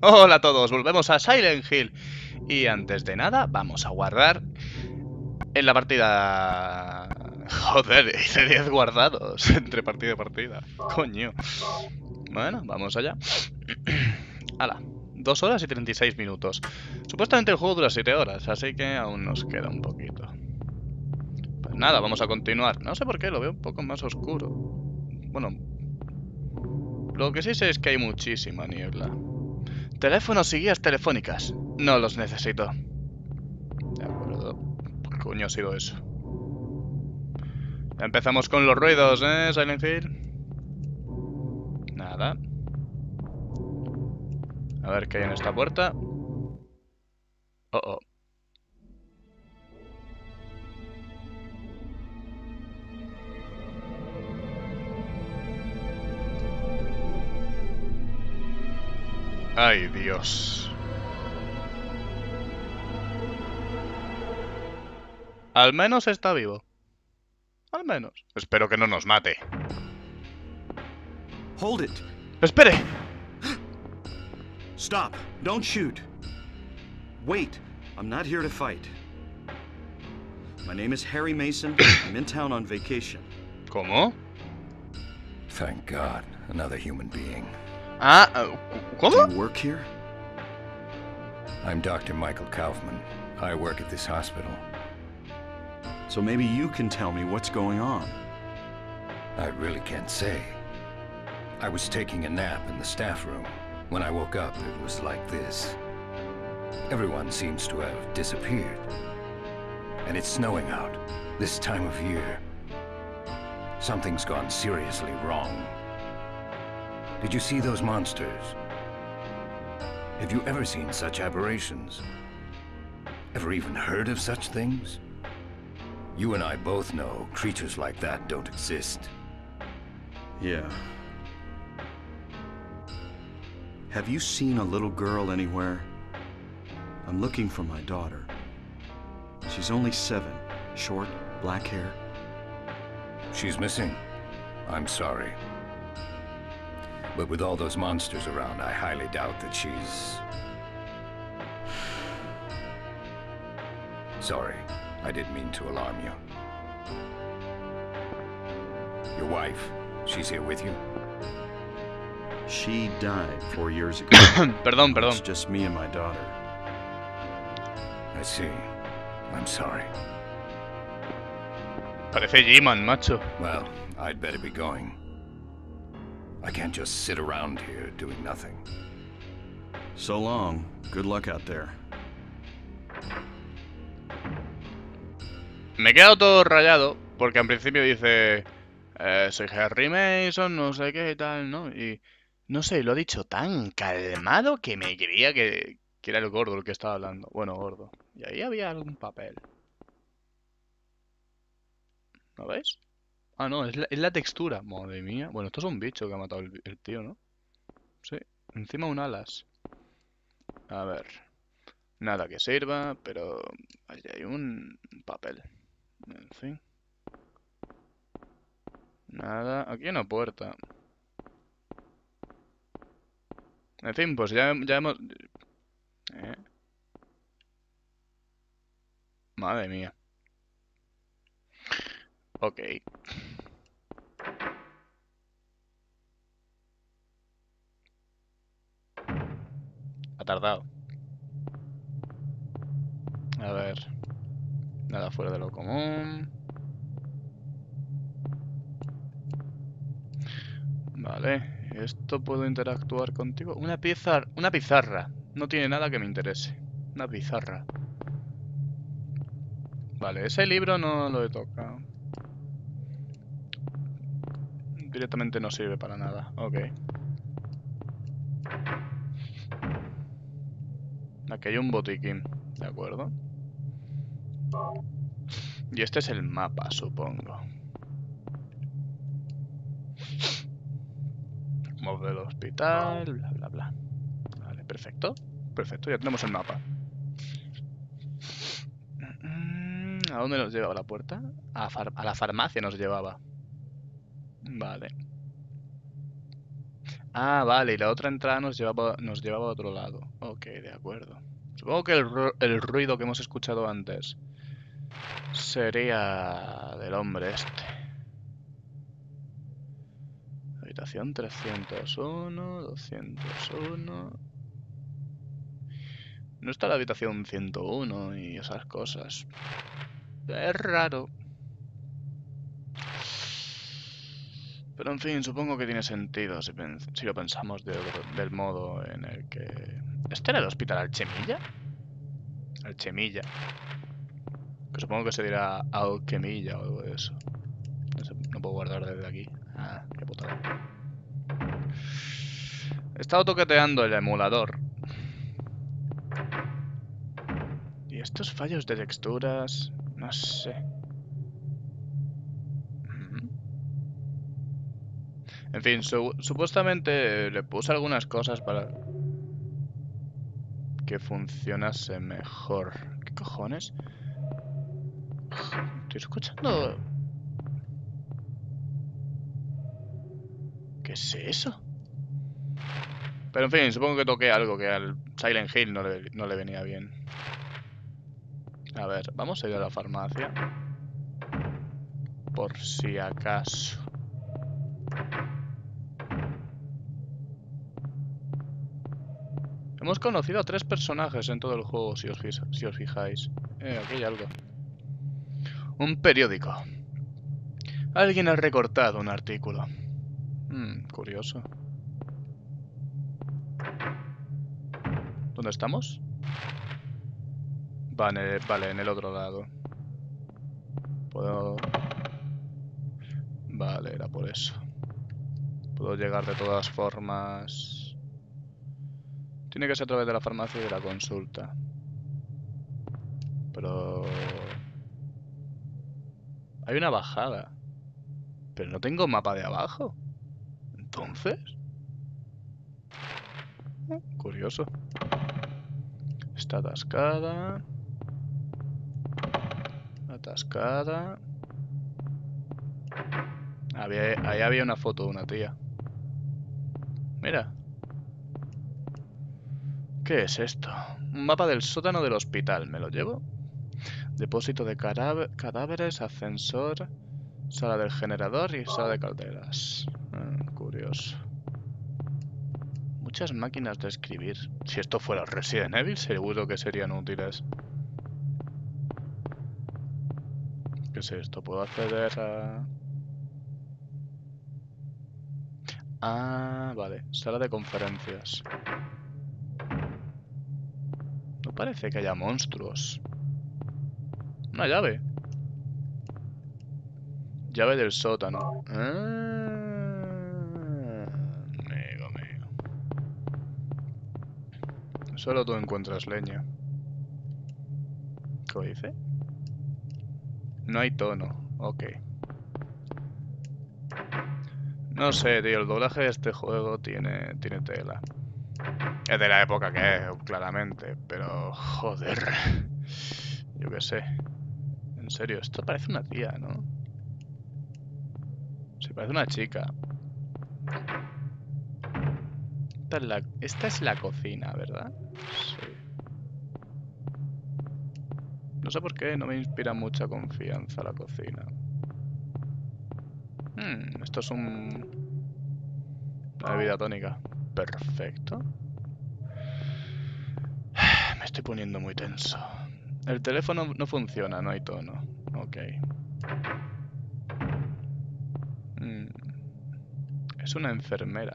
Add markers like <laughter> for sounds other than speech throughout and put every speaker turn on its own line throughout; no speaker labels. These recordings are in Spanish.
Hola a todos, volvemos a Silent Hill. Y antes de nada, vamos a guardar en la partida... Joder, hice 10 guardados <laughs> entre partida y partida. Coño. Bueno, vamos allá. <clears throat> Hala, 2 horas y 36 minutos. Supuestamente el juego dura 7 horas, así que aún nos queda un poquito. Pues nada, vamos a continuar. No sé por qué, lo veo un poco más oscuro. Bueno, lo que sí sé es que hay muchísima niebla. Teléfonos y guías telefónicas. No los necesito. De acuerdo. ¿Qué coño ha sido eso? Empezamos con los ruidos, ¿eh, Silent Hill? Nada. A ver qué hay en esta puerta. Oh, oh. Ay, Dios. Al menos está vivo. Al menos. Espero que no nos mate.
Hold it.
¡Espere!
Stop. Don't shoot. Wait. I'm not here to fight. My name is Harry Mason. <coughs> I'm in town on vacation.
¿Cómo?
Thank God, another human being.
Ah, uh,
Do you work here?
I'm Dr. Michael Kaufman. I work at this hospital.
So maybe you can tell me what's going on.
I really can't say. I was taking a nap in the staff room. When I woke up, it was like this. Everyone seems to have disappeared. And it's snowing out, this time of year. Something's gone seriously wrong. Did you see those monsters? Have you ever seen such aberrations? Ever even heard of such things? You and I both know creatures like that don't exist.
Yeah. Have you seen a little girl anywhere? I'm looking for my daughter. She's only seven. Short, black hair.
She's missing. I'm sorry. But with all those monsters around, I highly doubt that she's... Sorry, I didn't mean to alarm you. Your wife, she's here with you?
She died four years ago.
perdón, <coughs> perdón.
It's just me and my daughter.
I see. I'm sorry.
Parece G-Man, macho.
Well, I'd better be going. I can't just sit around here doing nothing.
So long. Good luck out there.
Me he quedado todo rayado porque en principio dice eh, soy Harry Mason, no sé qué y tal, ¿no? Y no sé, lo ha dicho tan calmado que me creía que, que era el gordo el que estaba hablando. Bueno, gordo. Y ahí había algún papel. ¿Lo veis? Ah, no, es la, es la textura. Madre mía. Bueno, esto es un bicho que ha matado el, el tío, ¿no? Sí. Encima un alas. A ver. Nada que sirva, pero allí hay un papel. En fin. Nada. Aquí hay una puerta. En fin, pues ya, ya hemos... Eh. Madre mía. Ok. Ha tardado. A ver. Nada fuera de lo común. Vale. ¿Esto puedo interactuar contigo? Una pieza... Una pizarra. No tiene nada que me interese. Una pizarra. Vale, ese libro no lo he tocado. Directamente no sirve para nada. Ok. Aquí hay un botiquín. De acuerdo. Y este es el mapa, supongo. Mob del hospital, bla, bla, bla. Vale, perfecto. Perfecto, ya tenemos el mapa. Mm, ¿A dónde nos llevaba la puerta? A la farmacia nos llevaba. Vale. Ah, vale, y la otra entrada nos llevaba, nos llevaba a otro lado. Ok, de acuerdo. Supongo que el, el ruido que hemos escuchado antes sería del hombre este. Habitación 301, 201... No está la habitación 101 y esas cosas. Es raro. Pero en fin, supongo que tiene sentido si, lo pensamos del modo en el que... ¿Este era el hospital Alchemilla? Alchemilla. Que supongo que se dirá Alquemilla o algo de eso. No, no puedo guardar desde aquí. Ah, qué putada. He estado toqueteando el emulador. Y estos fallos de texturas... No sé. En fin, su- supuestamente le puse algunas cosas para que funcionase mejor. ¿Qué cojones? Estoy escuchando... ¿Qué es eso? Pero en fin, supongo que toqué algo que al Silent Hill no le, no le venía bien. A ver, vamos a ir a la farmacia. Por si acaso. Hemos conocido a tres personajes en todo el juego, si os, fijáis. Eh, aquí hay algo. Un periódico. Alguien ha recortado un artículo. Hmm, curioso. ¿Dónde estamos? Vale, vale, en el otro lado. Puedo... Vale, era por eso. Puedo llegar de todas formas... Tiene que ser a través de la farmacia y de la consulta. Pero... Hay una bajada. Pero no tengo mapa de abajo. Entonces... Curioso. Está atascada. Atascada. Ahí había una foto de una tía. Mira. ¿Qué es esto? Un mapa del sótano del hospital. ¿Me lo llevo? Depósito de cadáver- cadáveres, ascensor, sala del generador y sala de calderas. Ah, curioso. Muchas máquinas de escribir. Si esto fuera Resident Evil, seguro que serían útiles. ¿Qué es esto? ¿Puedo acceder a...? Ah, vale. Sala de conferencias. Parece que haya monstruos. Una llave. Llave del sótano. Ah, amigo mío. Solo tú encuentras leña. ¿Qué dice? No hay tono. Ok. No sé, tío. El doblaje de este juego tiene, tiene tela. Es de la época que es, claramente. Pero, joder. Yo qué sé. En serio, esto parece una tía, ¿no? Se parece una chica. Esta es la, esta es la cocina, ¿verdad? Sí. No sé por qué no me inspira mucha confianza la cocina. Hmm, esto es un... Una bebida tónica. Perfecto. Estoy poniendo muy tenso. El teléfono no funciona, no hay tono. Ok. Mm. Es una enfermera.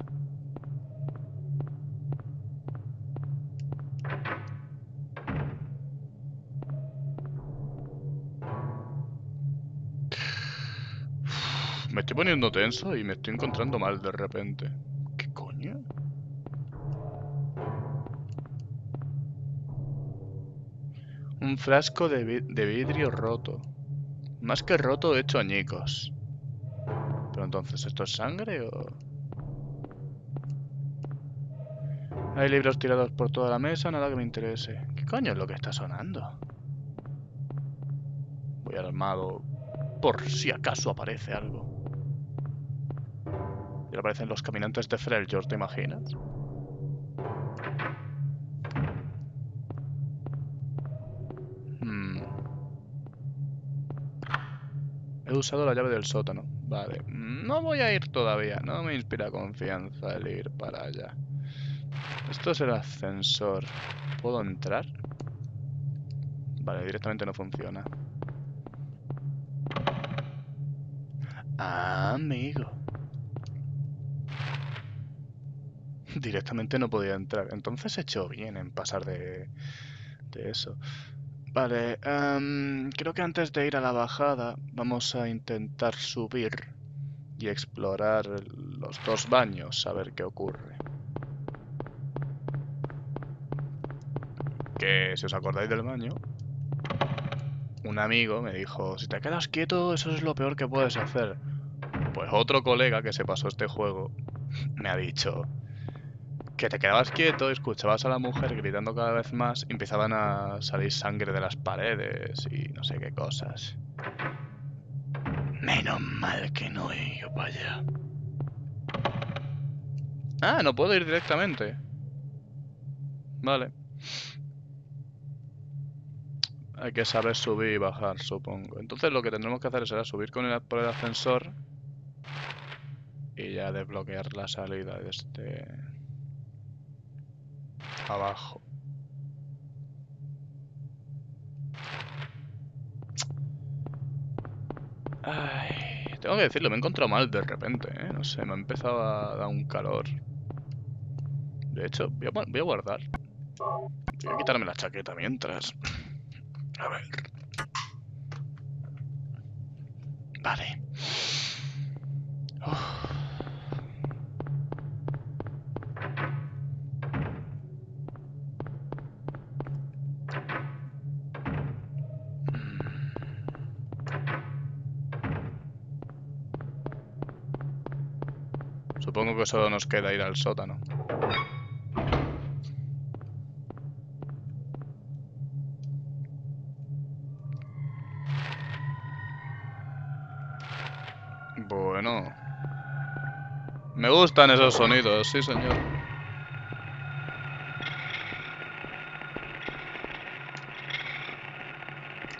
Me estoy poniendo tenso y me estoy encontrando mal de repente. ¿Qué coño? Un frasco de, vi- de vidrio roto. Más que roto, hecho añicos. Pero entonces, ¿esto es sangre o...? Hay libros tirados por toda la mesa, nada que me interese. ¿Qué coño es lo que está sonando? Voy armado por si acaso aparece algo. De Pero parecen los caminantes de Freljord, ¿te imaginas? Usado la llave del sótano. Vale. No voy a ir todavía. No me inspira confianza el ir para allá. Esto es el ascensor. ¿Puedo entrar? Vale, directamente no funciona. Amigo. Directamente no podía entrar. Entonces he hecho bien en pasar de, de eso. Vale, em, creo que antes de ir a la bajada vamos a intentar subir y explorar los dos baños, a ver qué ocurre. Que si os acordáis del baño, un amigo me dijo, si te quedas quieto, eso es lo peor que puedes hacer. Pues otro colega que se pasó este juego me ha dicho que te quedabas quieto, escuchabas a la mujer gritando cada vez más y empezaban a salir sangre de las paredes y no sé qué cosas. Menos mal que no he ido para allá. Ah, no puedo ir directamente. Vale. Hay que saber subir y bajar, supongo. Entonces lo que tendremos que hacer será subir con el, por el ascensor y ya desbloquear la salida de este abajo. Ay, tengo que decirlo, me he encontrado mal de repente, ¿eh? No sé, me ha empezado a dar un calor. De hecho, voy a, guardar. Voy a quitarme la chaqueta mientras. A ver. Vale. Uf. Que solo nos queda ir al sótano. Bueno. Me gustan esos sonidos, sí señor.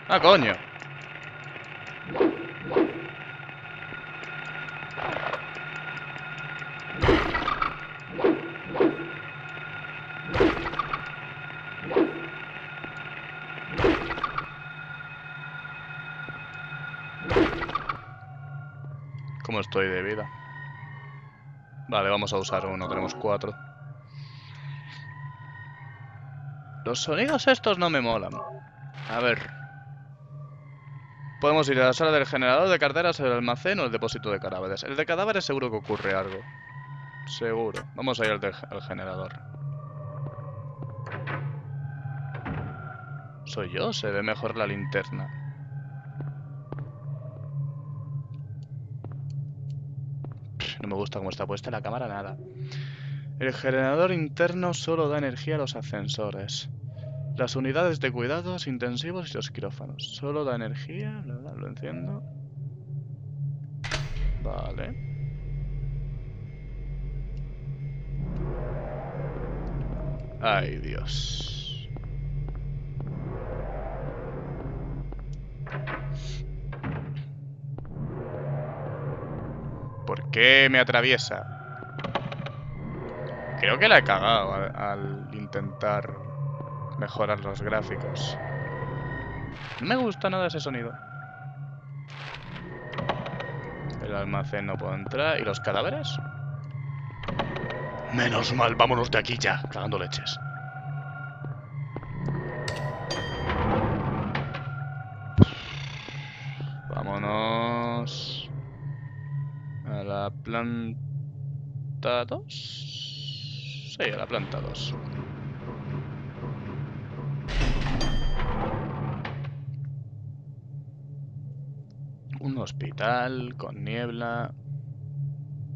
Ah, coño. ¿Cómo estoy de vida? Vale, vamos a usar uno, tenemos cuatro. Los sonidos estos no me molan. A ver. Podemos ir a la sala del generador de carteras, el almacén o el depósito de cadáveres. El de cadáveres seguro que ocurre algo. Seguro. Vamos a ir al, al generador. ¿Soy yo? Se ve mejor la linterna. No me gusta cómo está puesta la cámara, nada. El generador interno solo da energía a los ascensores. Las unidades de cuidados intensivos y los quirófanos. Solo da energía. Lo enciendo. Vale. Ay, Dios. ¿Por qué me atraviesa? Creo que la he cagado al, al intentar mejorar los gráficos. No me gusta nada ese sonido. El almacén no puedo entrar. ¿Y los cadáveres? Menos mal, vámonos de aquí ya, cagando leches. Planta 2. Sí, a la planta 2. Un hospital con niebla.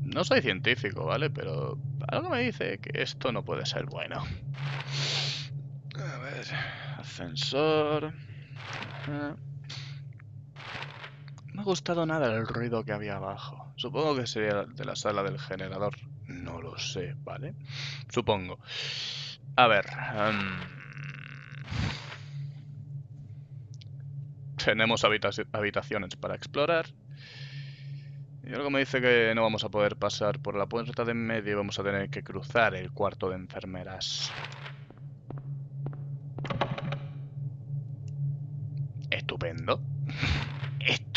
No soy científico, ¿vale? Pero algo me dice que esto no puede ser bueno. A ver, ascensor. Ha gustado nada el ruido que había abajo. Supongo que sería de la sala del generador. No lo sé, ¿vale? Supongo. A ver. em, Tenemos habitaci- habitaciones para explorar. Y algo me dice que no vamos a poder pasar por la puerta de en medio y vamos a tener que cruzar el cuarto de enfermeras. Estupendo.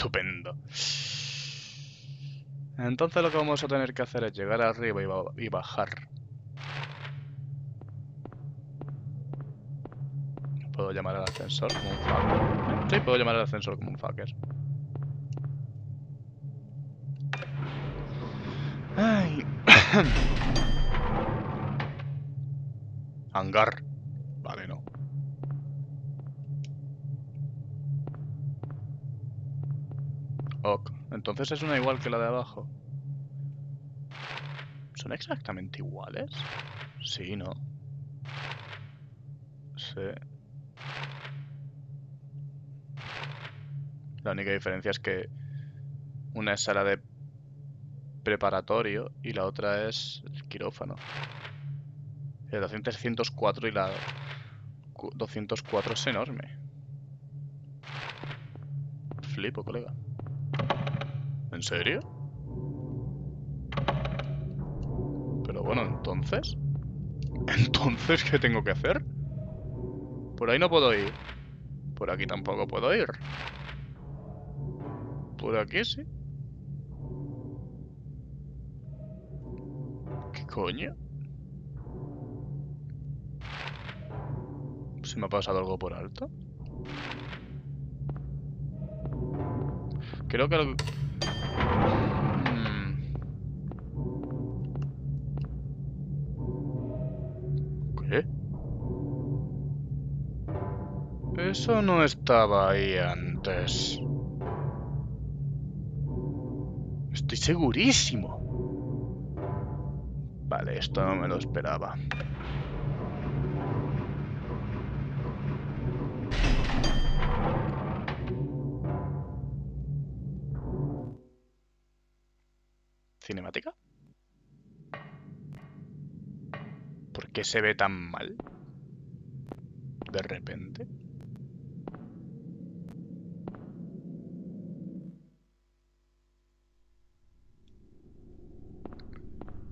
Estupendo. Entonces lo que vamos a tener que hacer es llegar arriba y, ba- y bajar. ¿Puedo llamar al ascensor como un fucker? Sí, puedo llamar al ascensor como un fucker. Ay. <coughs> Hangar. Vale, no. Entonces es una igual que la de abajo. ¿Son exactamente iguales? Sí, ¿no? Sí. La única diferencia es que una es sala de preparatorio y la otra es el quirófano. La habitación 304 y la cu- 204 es enorme. Flipo, colega. ¿En serio? Pero bueno, entonces... ¿Entonces qué tengo que hacer? Por ahí no puedo ir. Por aquí tampoco puedo ir. Por aquí sí. ¿Qué coño? ¿Se me ha pasado algo por alto? Creo que lo... Eso no estaba ahí antes. Estoy segurísimo. Vale, esto no me lo esperaba. ¿Cinemática? ¿Por qué se ve tan mal? De repente.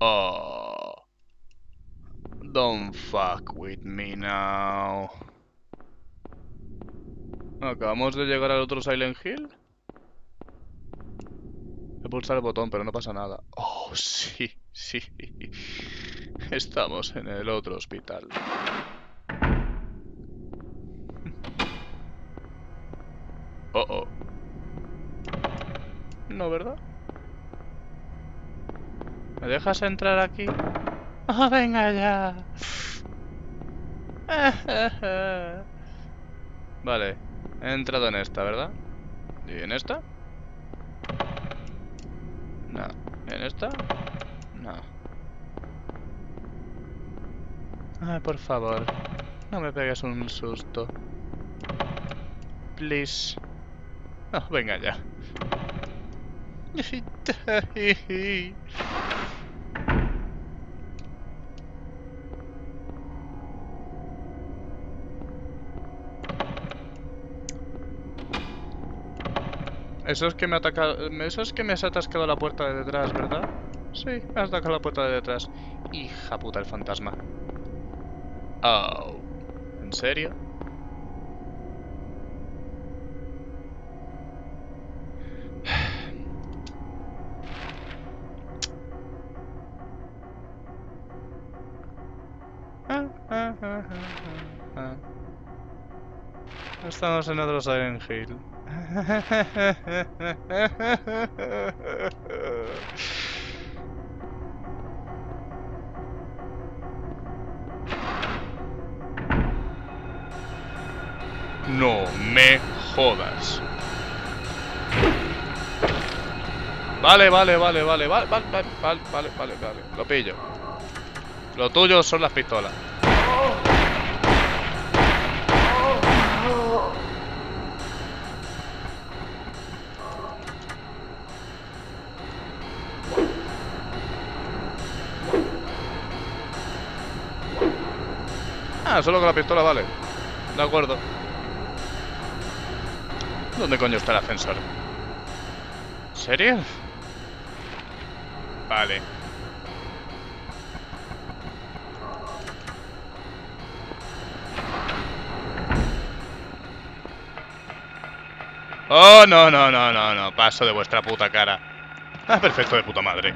Oh. Don't fuck with me now. Acabamos de llegar al otro Silent Hill. He pulsado el botón, pero no pasa nada. Oh, sí, sí. Estamos en el otro hospital. Oh, oh. No, ¿verdad? ¿Me dejas entrar aquí? ¡Ah, venga ya! <laughs> Vale, he entrado en esta, ¿verdad? ¿Y en esta? No. ¿En esta? No. Ay, por favor. No me pegues un susto. Please. No, venga ya. <laughs> <laughs> Eso es que me ataca... Eso es que me has atascado la puerta de detrás, ¿verdad? Sí, me has atacado la puerta de detrás. Hija puta, el fantasma. Oh. ¿En serio? <sighs> Estamos en otro Silent Hill. No me jodas. Vale, vale, vale, vale, vale, vale, vale, vale, vale, vale, vale. Lo pillo. Lo tuyo son las pistolas. Ah, solo con la pistola vale. De acuerdo. ¿Dónde coño está el ascensor? ¿En serio? Vale. Oh, no, no, no, no, no. Paso de vuestra puta cara. Ah, perfecto, de puta madre.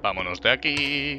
Vámonos de aquí.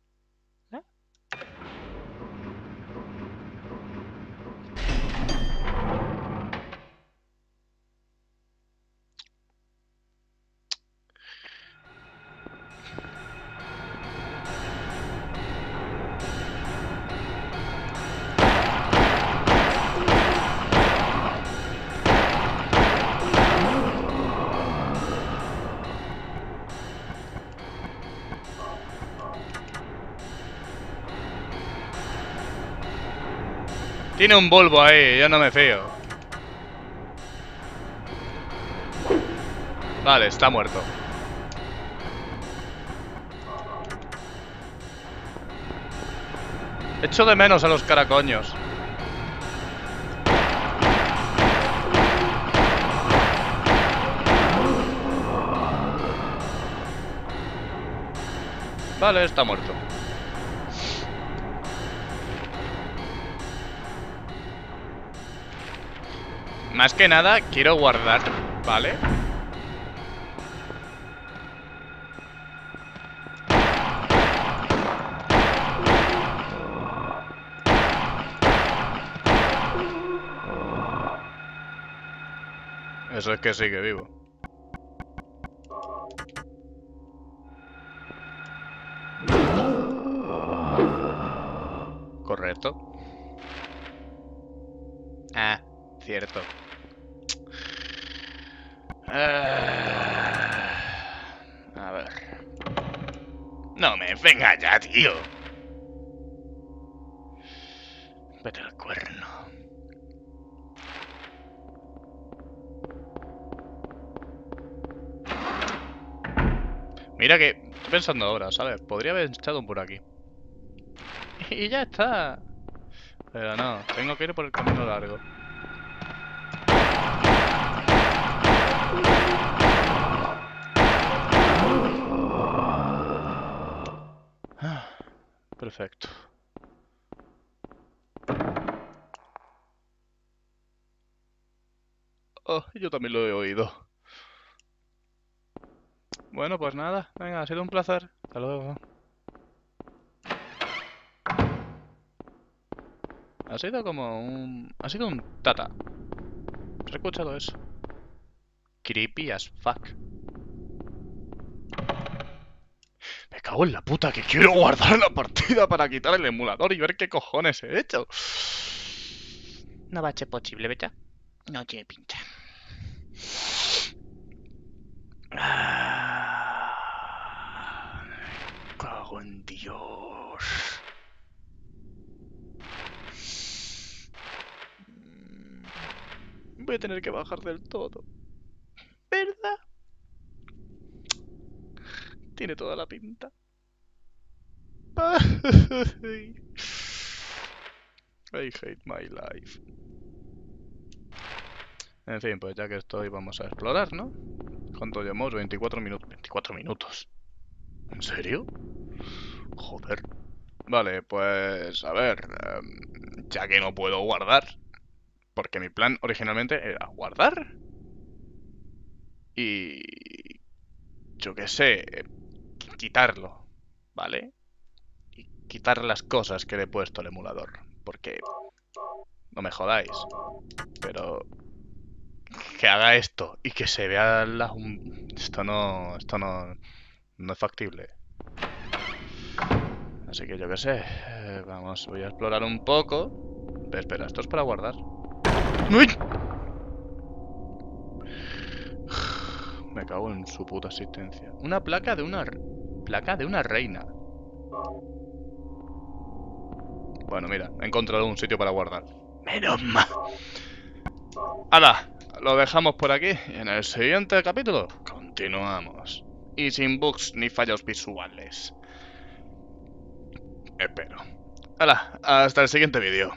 Tiene un Volvo ahí, yo no me fío. Vale, está muerto. Echo de menos a los caracoños. Vale, está muerto. Más que nada, quiero guardar, ¿vale? Eso es que sigue vivo. Correcto. Ah, cierto. Ah, a ver. No me venga ya, tío. Vete al cuerno. Mira que estoy pensando ahora, ¿sabes? Podría haber echado por aquí. Y ya está. Pero no, tengo que ir por el camino largo. Perfecto. Oh, yo también lo he oído. Bueno, pues nada. Venga, ha sido un placer. Hasta luego. Ha sido como un... Ha sido un tata. ¿Has escuchado eso? Creepy as fuck. Me cago en la puta que quiero guardar la partida para quitar el emulador y ver qué cojones he hecho. No va a ser posible, ¿verdad? No tiene pinta. Ah, cago en Dios. Mm, Voy a tener que bajar del todo. ¿Verdad? Tiene toda la pinta. <laughs> I hate my life. En fin, pues ya que estoy, vamos a explorar, ¿no? ¿Cuánto llevamos? 24 minutos. 24 minutos. ¿En serio? Joder. Vale, pues a ver. em, ya que no puedo guardar. Porque mi plan originalmente era guardar. Y... Yo qué sé. Quitarlo. ¿Vale? Quitar las cosas que le he puesto al emulador. Porque... No me jodáis. Pero que haga esto y que se vea la... Esto no... Esto no... No es factible. Así que yo qué sé. eh, vamos, voy a explorar un poco. Pero espera, esto es para guardar. ¡Uy! Me cago en su puta existencia. Una placa de una... Placa de una reina. Bueno, mira, he encontrado un sitio para guardar. Menos mal. ¡Hala! lo dejamos por aquí. Y en el siguiente capítulo continuamos. Y sin bugs ni fallos visuales. Espero. Hala, hasta el siguiente vídeo.